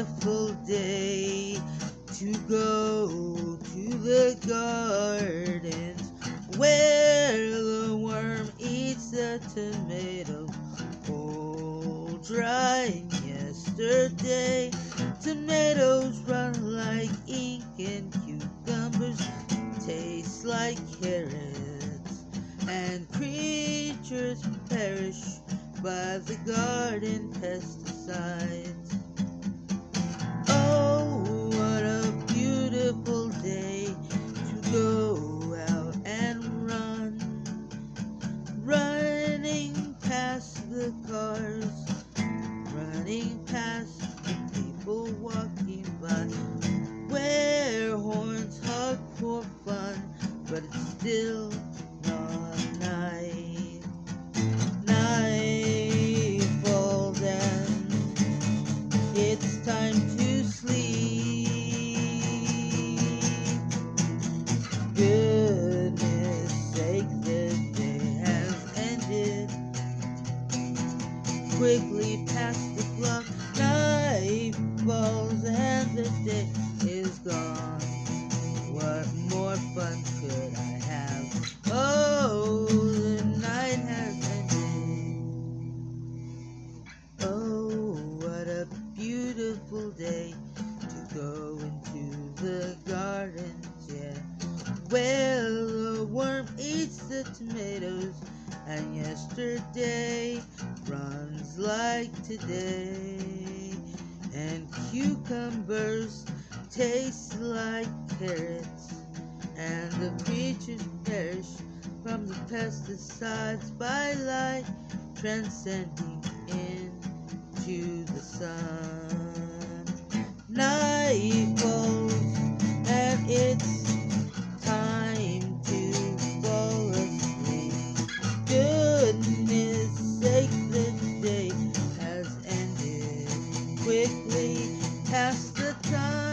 beautiful day to go to the gardens where the worm eats the tomato. All dry yesterday, tomatoes run like ink and cucumbers taste like carrots, and creatures perish by the garden pesticides. Quickly past the clock, night falls and the day is gone. What more fun could I have? Oh, the night has ended. Oh, what a beautiful day to go into the gardens, yeah. Well, the worm eats the tomatoes, and yesterday runs like today. And cucumbers taste like carrots, and the creatures perish from the pesticides by light transcending into the sun. Night quickly past the time.